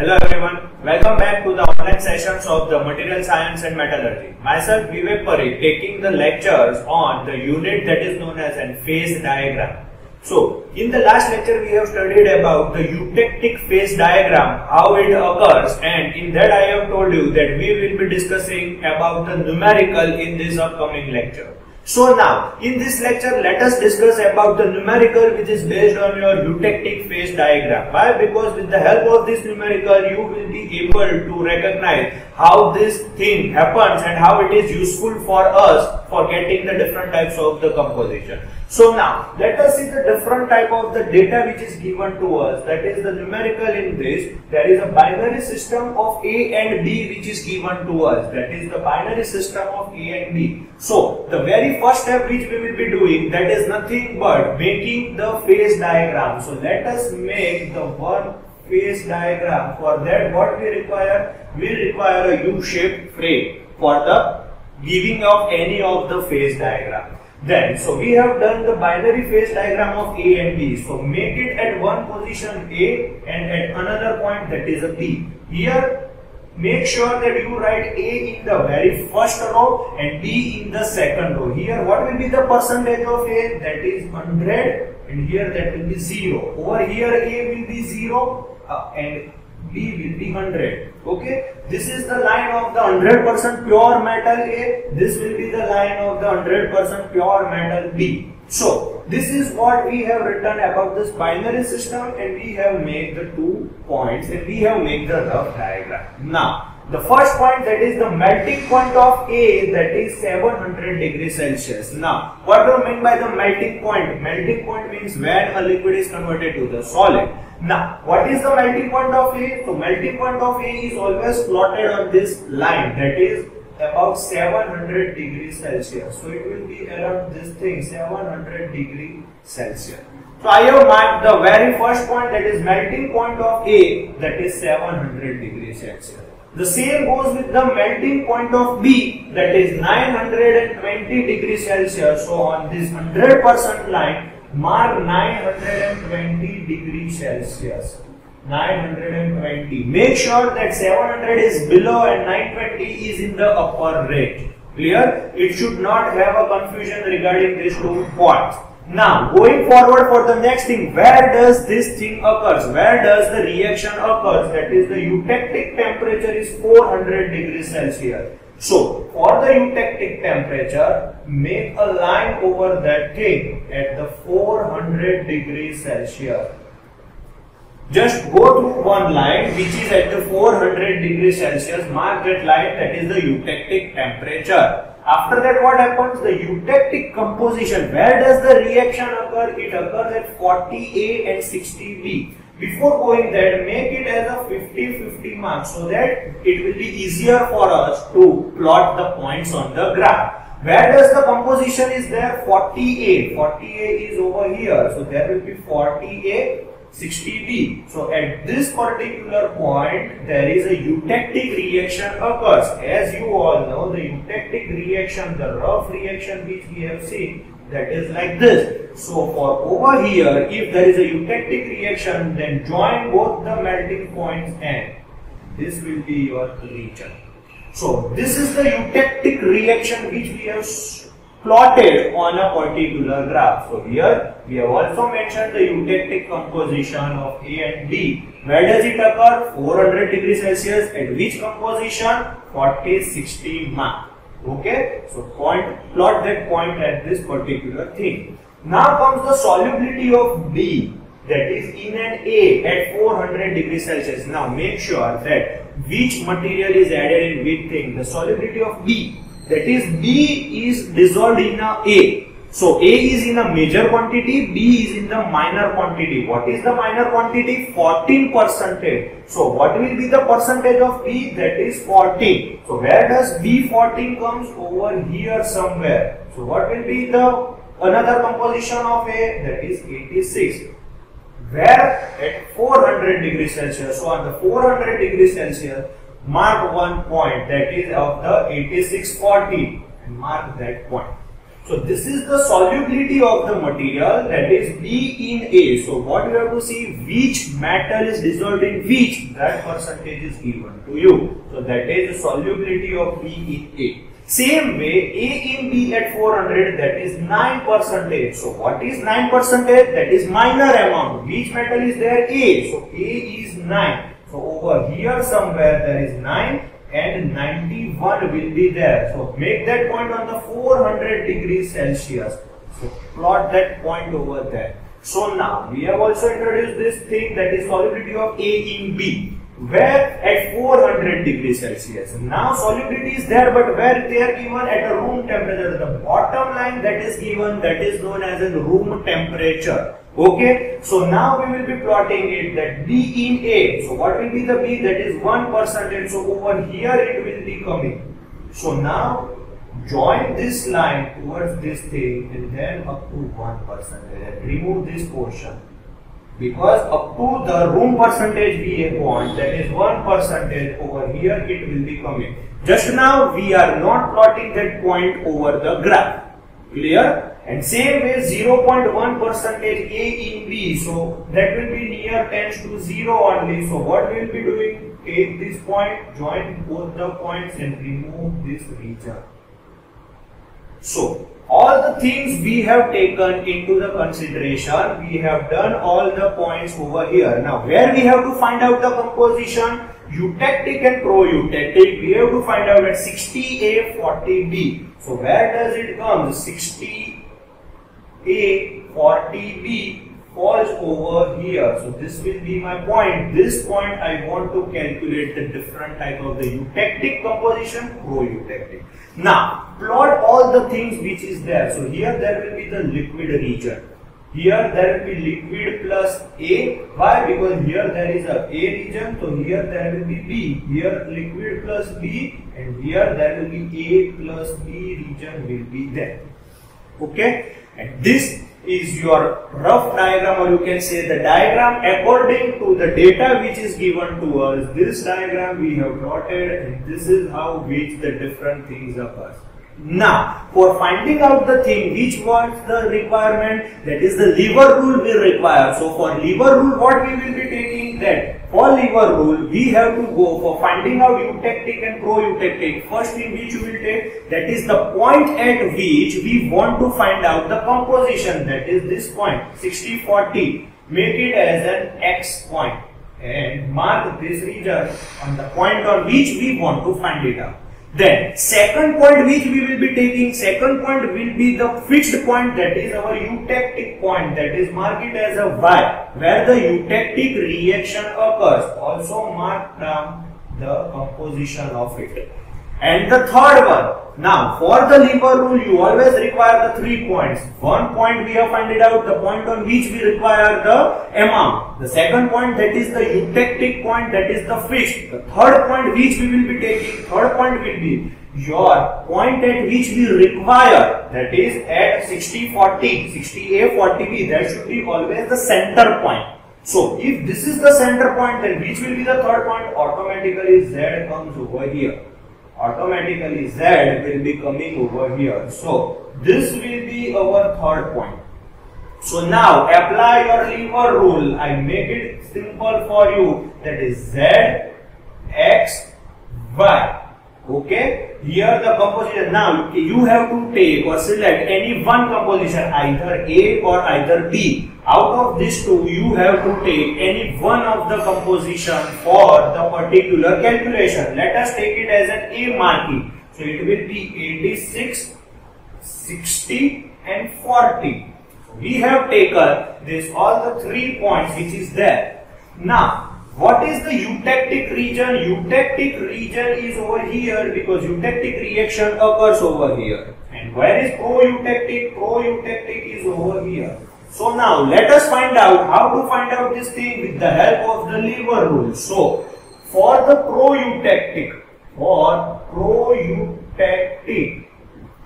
Hello everyone, welcome back to the online sessions of the Material Science and Metallurgy. Myself Vivek Parikh taking the lectures on the unit that is known as a phase diagram. So, in the last lecture we have studied about the eutectic phase diagram, how it occurs and in that I have told you that we will be discussing about the numerical in this upcoming lecture. So now, in this lecture, let us discuss about the numerical which is based on your eutectic phase diagram. Why? Because with the help of this numerical, you will be able to recognize how this thing happens and how it is useful for us for getting the different types of the composition. So now, let us see the different type of the data which is given to us. That is the numerical in this. There is a binary system of A and B which is given to us. That is the binary system of A and B. So, the very first step which we will be doing that is nothing but making the phase diagram. So, let us make the one phase diagram. For that what we require? We require a U-shaped frame for the giving of any of the phase diagram. Then, so we have done the binary phase diagram of A and B. So make it at one position A and at another point that is a B. Here, make sure that you write A in the very first row and B in the second row. Here, what will be the percentage of A? That is 100 and here that will be 0. Over here, A will be 0 uh, and B will be 100. Okay, this is the line of the 100% pure metal A. This will be the line of the 100% pure metal B. So, this is what we have written about this binary system and we have made the two points and we have made the rough diagram. Now, the first point that is the melting point of A that is 700 degrees Celsius. Now, what do you mean by the melting point? Melting point means when a liquid is converted to the solid. Now, what is the melting point of A? So, melting point of A is always plotted on this line that is about 700 degrees Celsius. So, it will be around this thing 700 degree Celsius. So, I have marked the very first point that is melting point of A that is 700 degrees Celsius. The same goes with the melting point of B that is 920 degrees Celsius. So on this 100% line, mark 920 degrees Celsius. 920. Make sure that 700 is below and 920 is in the upper range. Clear? It should not have a confusion regarding these two points. Now, going forward for the next thing, where does this thing occurs? Where does the reaction occurs? That is the eutectic temperature is 400 degrees Celsius. So, for the eutectic temperature, make a line over that thing at the 400 degrees Celsius. Just go through one line which is at the 400 degrees Celsius, mark that line that is the eutectic temperature. After that what happens? The eutectic composition, where does the reaction occur? It occurs at 40A and 60B. Before going there, make it as a 50-50 mark so that it will be easier for us to plot the points on the graph. Where does the composition is there? 40A. 40A is over here. So there will be 40A 60B. So at this particular point, there is a eutectic reaction occurs. As you all know, the eutectic reaction, the rough reaction which we have seen, that is like this. So for over here, if there is a eutectic reaction, then join both the melting points and this will be your region. So this is the eutectic reaction which we have plotted on a particular graph. So here we have also mentioned the eutectic composition of A and B. Where does it occur? 400 degrees Celsius. At which composition? 40, 60 mark. Okay. So point, plot that point at this particular thing. Now comes the solubility of B that is in an A at 400 degrees Celsius. Now make sure that which material is added in which thing. The solubility of B that is B is dissolved in a A. So A is in a major quantity, B is in the minor quantity. What is the minor quantity? 14 percentage. So what will be the percentage of B? That is 14. So where does B14 comes? Over here somewhere. So what will be the another composition of A? That is 86. Where at 400 degrees Celsius. So at the 400 degrees Celsius, mark one point that is of the 8640 and mark that point. So this is the solubility of the material that is B in A. So what you have to see which metal is dissolved in which that percentage is given to you. So that is the solubility of B in A. Same way A in B at 400 that is 9 percentage. So what is 9 percentage? That is minor amount. Which metal is there? A. So A is 9. So over here somewhere there is 9 and 91 will be there. So make that point on the 400 degrees Celsius. So plot that point over there. So now we have also introduced this thing that is solubility of A in B where at 400 degrees Celsius. Now solubility is there but where they are given at a room temperature. The bottom line that is given that is known as a room temperature. Okay, so now we will be plotting it that B in A. So what will be the B? That is 1 percentage. So over here it will be coming. So now join this line towards this thing and then up to 1 and remove this portion. Because up to the room percentage we want that is 1 percentage over here it will be coming. Just now we are not plotting that point over the graph. Clear? And same way 0.1 percentage A in B. So that will be near tends to 0 only. So what we will be doing? Take this point, join both the points and remove this region. So all the things we have taken into the consideration, we have done all the points over here. Now where we have to find out the composition? Eutectic and pro-eutectic, we have to find out at 60A, 40B. So where does it come? 60 a 40B falls over here. So this will be my point. This point I want to calculate the different type of the eutectic composition, pro-eutectic. Now plot all the things which is there. So here there will be the liquid region. Here there will be liquid plus A. Why? Because here there is a A region. So here there will be B. Here liquid plus B and here there will be A plus B region will be there. Okay. And this is your rough diagram or you can say the diagram according to the data which is given to us. This diagram we have plotted and this is how which the different things occur. Now, for finding out the thing which was the requirement, that is the lever rule we require. So, for lever rule, what we will be taking that for lever rule, we have to go for finding out eutectic and pro-eutectic. First thing which we will take, that is the point at which we want to find out the composition. That is this point, 60-40. Make it as an X point and mark this region on the point on which we want to find it out. Then second point which we will be taking, second point will be the fixed point that is our eutectic point that is marked as a Y where the eutectic reaction occurs. Also mark down the composition of it. And the third one, now for the lever rule you always require the three points. One point we have found it out, the point on which we require the amount. The second point that is the eutectic point that is the fixed. The third point which we will be taking, third point will be your point at which we require that is at 60 40 60 a 40 b that should be always the center point so if this is the center point then which will be the third point automatically z comes over here automatically Z will be coming over here. So this will be our third point. So now apply your lever rule. I make it simple for you. That is Z, X, Y. Okay. Here the composition. Now you have to take or select any one composition either A or either B. Out of these two, you have to take any one of the composition for the particular calculation. Let us take it as an A marking. So it will be 86, 60 and 40. We have taken this all the three points which is there. Now, what is the eutectic region? Eutectic region is over here because eutectic reaction occurs over here. And where is pro-eutectic? Pro-eutectic is over here. So now let us find out how to find out this thing with the help of the lever rule. So for the pro-eutectic, for pro-eutectic,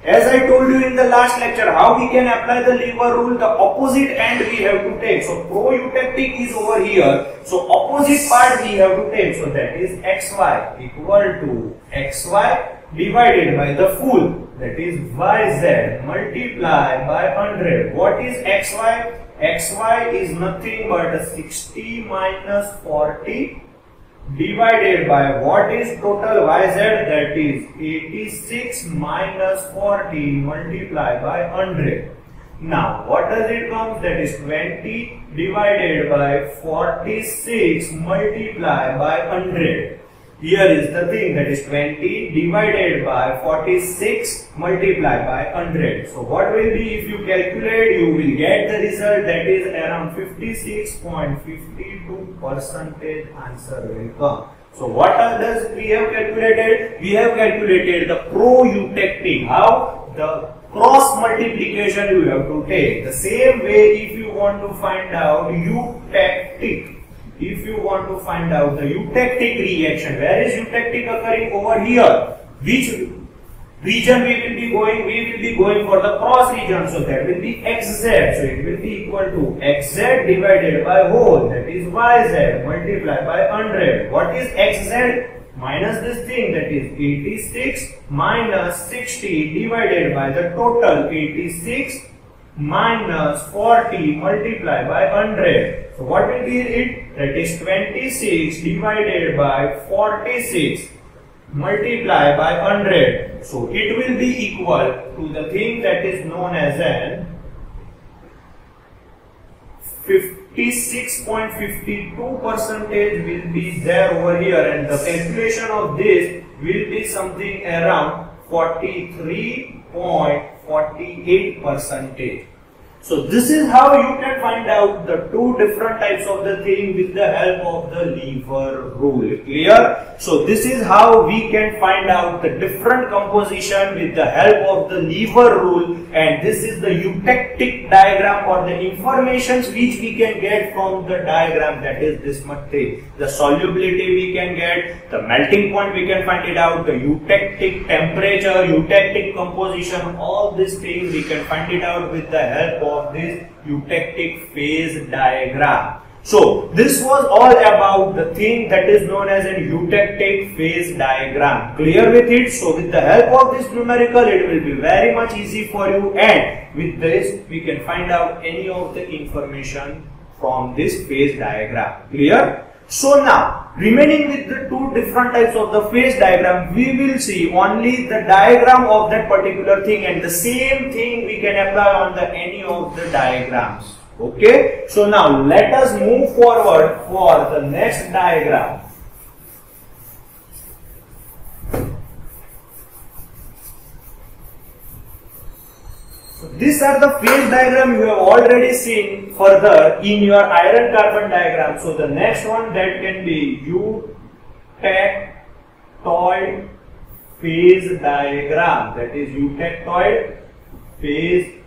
as I told you in the last lecture, how we can apply the lever rule, the opposite end we have to take. So pro-eutectic is over here. So opposite part we have to take. So that is xy equal to xy divided by the full that is yz multiplied by 100. What is xy? xy is nothing but 60 minus 40 divided by what is total yz that is 86 minus 40 multiplied by 100. Now what does it come that is 20 divided by 46 multiplied by 100. Here is the thing that is 20 divided by 46 multiplied by 100. So what will be if you calculate you will get the result that is around 56.52 percentage answer will come. So what does we have calculated? We have calculated the pro-eutectic. How? The cross multiplication you have to take. The same way if you want to find out eutectic if you want to find out the eutectic reaction, where is eutectic occurring over here? Which region we will be going? We will be going for the cross region, so that will be xz. So it will be equal to xz divided by whole, that is yz multiplied by 100. What is xz? Minus this thing that is 86 minus 60 divided by the total 86 minus 40 multiplied by 100. So what will be it? That is 26 divided by 46 multiplied by 100. So it will be equal to the thing that is known as an 56.52 percentage will be there over here and the calculation of this will be something around 43.48 percentage. So this is how you can find out the two different types of the thing with the help of the lever rule. Clear? So this is how we can find out the different composition with the help of the lever rule and this is the eutectic diagram or the informations which we can get from the diagram that is this much. The solubility we can get, the melting point we can find it out, the eutectic temperature, eutectic composition, all these things we can find it out with the help of of this eutectic phase diagram. So this was all about the thing that is known as an eutectic phase diagram. Clear with it? So with the help of this numerical it will be very much easy for you and with this we can find out any of the information from this phase diagram. Clear? So now, remaining with the two different types of the phase diagram, we will see only the diagram of that particular thing and the same thing we can apply on the any of the diagrams. Okay. So now let us move forward for the next diagram. These are the phase diagram you have already seen further in your iron carbon diagram. So the next one that can be eutectoid phase diagram. That is eutectoid phase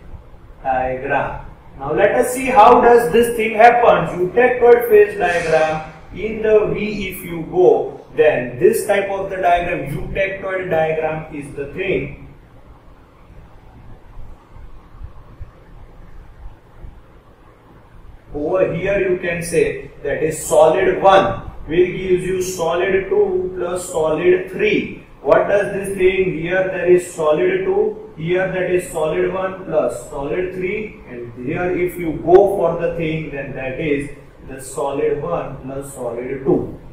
diagram. Now let us see how does this thing happen. Eutectoid phase diagram in the V if you go then this type of the diagram eutectoid diagram is the thing over here you can say that is solid 1 will gives you solid 2 plus solid 3 what does this thing here there is solid 2 here that is solid 1 plus solid 3 and here if you go for the thing then that is the solid 1 plus solid 2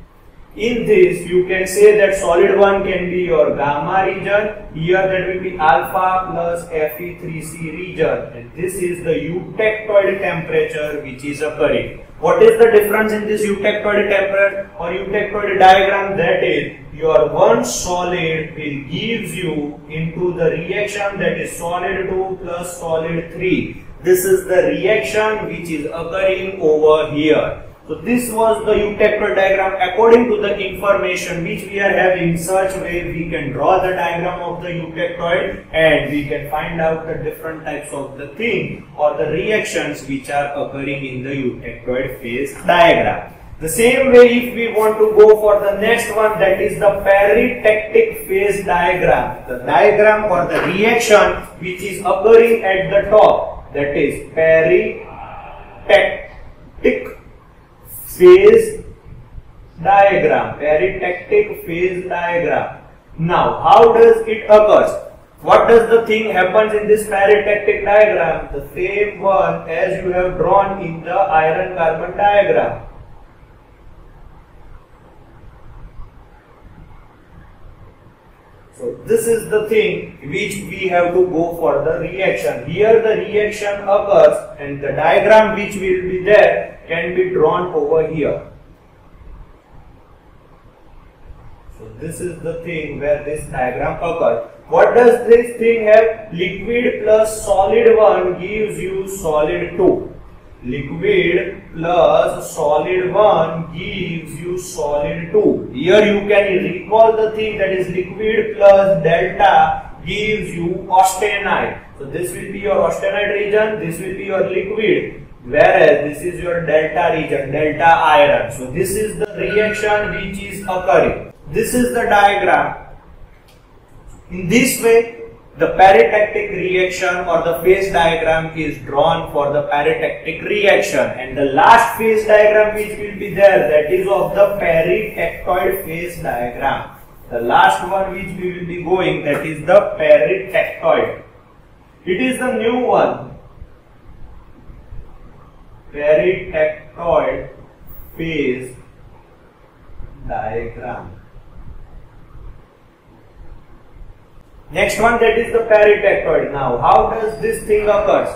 in this, you can say that solid 1 can be your gamma region. Here that will be alpha plus Fe3C region. And this is the eutectoid temperature which is occurring. What is the difference in this eutectoid temperature or eutectoid diagram? That is, your one solid will gives you into the reaction that is solid 2 plus solid 3. This is the reaction which is occurring over here. So this was the eutectoid diagram according to the information which we are having such way we can draw the diagram of the eutectoid and we can find out the different types of the thing or the reactions which are occurring in the eutectoid phase diagram. The same way if we want to go for the next one that is the peritectic phase diagram. The diagram or the reaction which is occurring at the top that is peritectic phase diagram, peritectic phase diagram. Now, how does it occur? what does the thing happens in this peritectic diagram? The same one as you have drawn in the iron carbon diagram. So this is the thing which we have to go for the reaction. Here the reaction occurs and the diagram which will be there can be drawn over here. So this is the thing where this diagram occurs. What does this thing have? Liquid plus solid 1 gives you solid 2 liquid plus solid 1 gives you solid 2. Here you can recall the thing that is liquid plus delta gives you austenite. So this will be your austenite region, this will be your liquid whereas this is your delta region, delta iron. So this is the reaction which is occurring. This is the diagram. In this way the peritectic reaction or the phase diagram is drawn for the peritectic reaction and the last phase diagram which will be there that is of the peritectoid phase diagram. The last one which we will be going that is the peritectoid. It is the new one. Peritectoid phase diagram. Next one that is the peritectoid. Now, how does this thing occurs?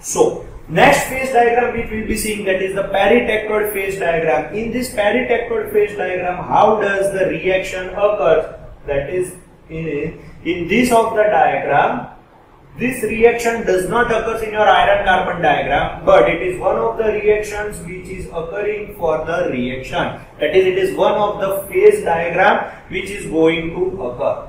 So, next phase diagram which we will be seeing that is the peritectoid phase diagram. In this peritectoid phase diagram, how does the reaction occur? That is in, in this of the diagram, this reaction does not occur in your iron carbon diagram, but it is one of the reactions which is occurring for the reaction. That is, it is one of the phase diagram which is going to occur.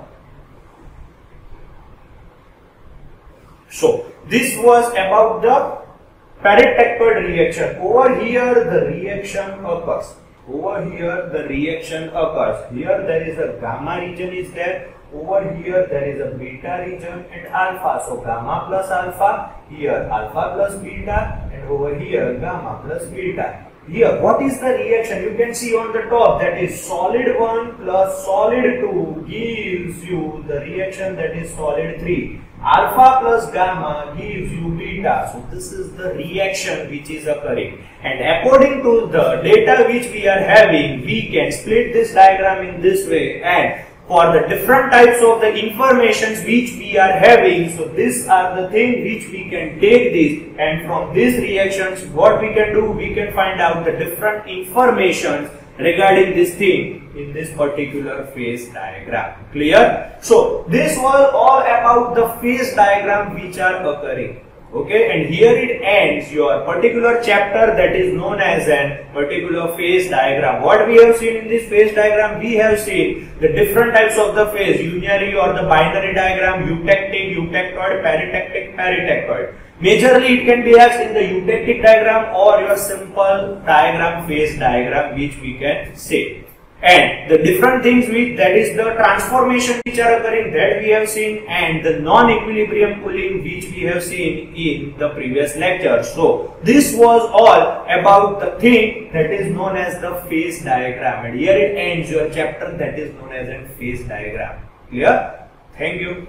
So, this was about the peritectoid reaction. Over here, the reaction occurs. Over here, the reaction occurs. Here, there is a gamma region is there over here there is a beta region and alpha. So gamma plus alpha, here alpha plus beta and over here gamma plus beta. Here what is the reaction? You can see on the top that is solid 1 plus solid 2 gives you the reaction that is solid 3. Alpha plus gamma gives you beta. So this is the reaction which is occurring. And according to the data which we are having, we can split this diagram in this way and for the different types of the informations which we are having. So these are the things which we can take this and from these reactions what we can do we can find out the different informations regarding this thing in this particular phase diagram. Clear? So this was all about the phase diagram which are occurring okay and here it ends your particular chapter that is known as an particular phase diagram. What we have seen in this phase diagram we have seen the different types of the phase unary or the binary diagram eutectic eutectoid peritectic peritectoid majorly it can be asked in the eutectic diagram or your simple diagram phase diagram which we can say and the different things which that is the transformation which are occurring that we have seen and the non-equilibrium pulling which we have seen in the previous lecture. So this was all about the thing that is known as the phase diagram and here it ends your chapter that is known as a phase diagram. Clear? Thank you.